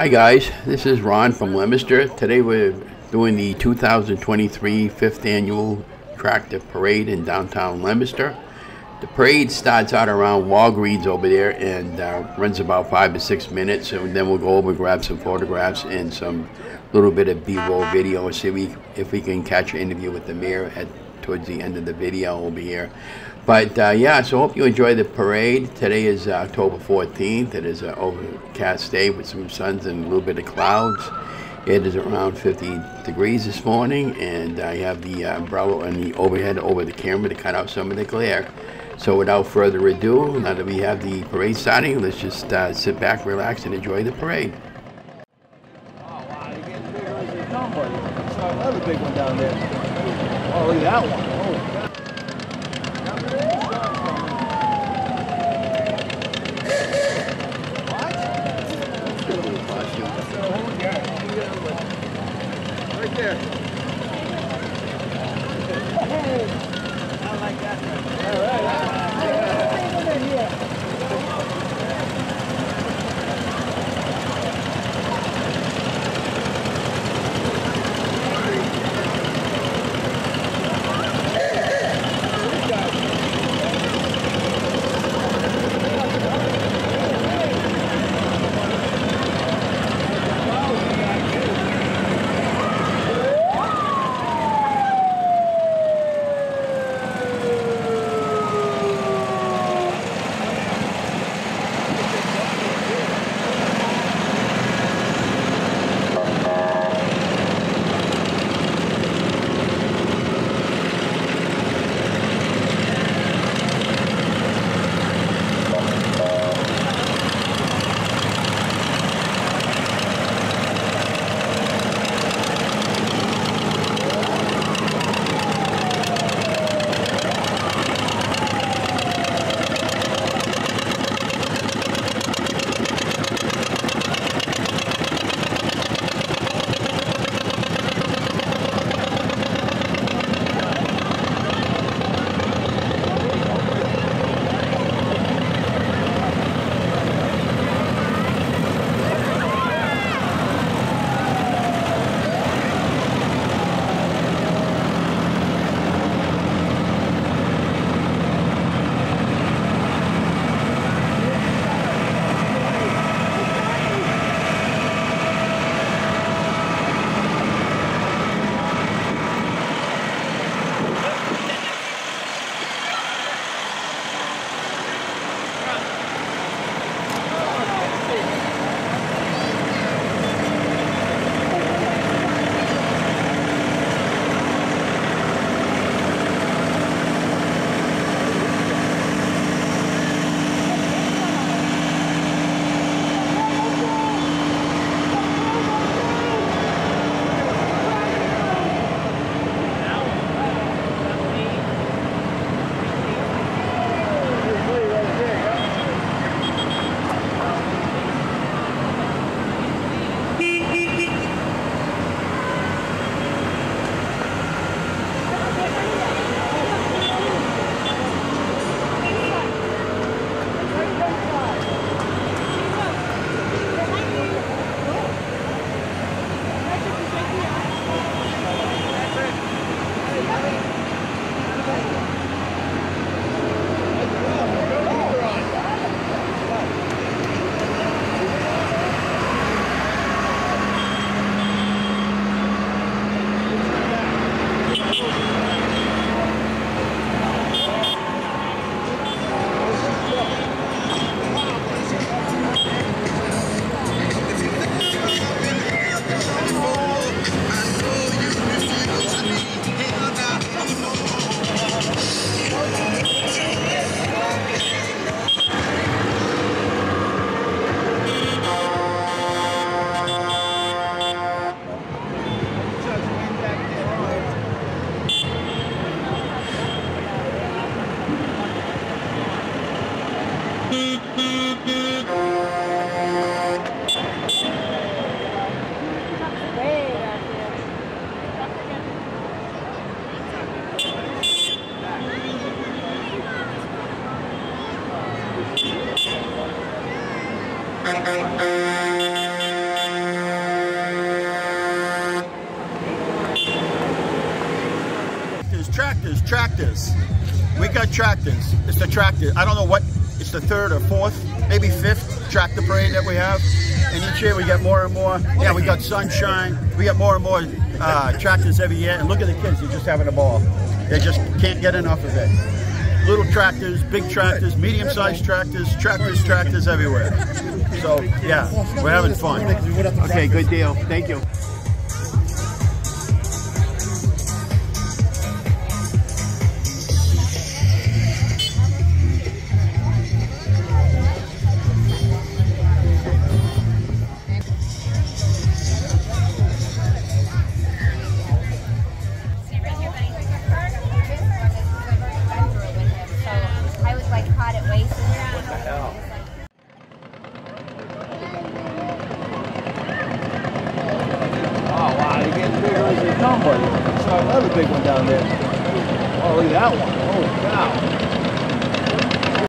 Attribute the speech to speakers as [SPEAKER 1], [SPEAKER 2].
[SPEAKER 1] Hi guys, this is Ron from Leominster. Today we're doing the 2023 5th Annual Tractor Parade in downtown Leominster. The parade starts out around Walgreens over there and uh, runs about five to six minutes and then we'll go over grab some photographs and some little bit of b-roll video and see we, if we can catch an interview with the mayor at towards the end of the video over here. But uh, yeah, so hope you enjoy the parade. Today is uh, October 14th. It is an overcast day with some suns and a little bit of clouds. It is around 50 degrees this morning, and I have the uh, umbrella and the overhead over the camera to cut out some of the glare. So without further ado, now that we have the parade starting, let's just uh, sit back, relax, and enjoy the parade.
[SPEAKER 2] Oh, wow, you're getting bigger as they come, another big one down there. Oh, look oh. at that one. Holy cow. Right there.
[SPEAKER 3] Tractors, tractors. We got tractors. It's the tractor. I don't know what, it's the third or fourth, maybe fifth tractor parade that we have. And each year we get more and more. Yeah, we got sunshine. We got more and more uh, tractors every year. And look at the kids, they're just having a ball. They just can't get enough of it. Little tractors, big tractors, medium-sized tractors, tractors, tractors everywhere. So, yeah, we're having fun.
[SPEAKER 1] Okay, good deal. Thank you.
[SPEAKER 4] I
[SPEAKER 2] saw another big one down there. Oh, look at that one. Oh, Holy cow.